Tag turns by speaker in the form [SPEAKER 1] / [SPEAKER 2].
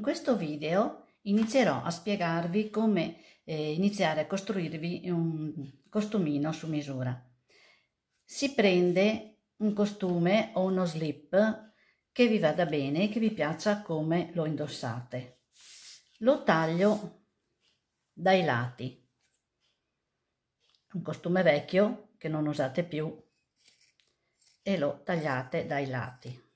[SPEAKER 1] In questo video inizierò a spiegarvi come eh, iniziare a costruirvi un costumino su misura. Si prende un costume o uno slip che vi vada bene e che vi piaccia come lo indossate. Lo taglio dai lati. Un costume vecchio che non usate più e lo tagliate dai lati.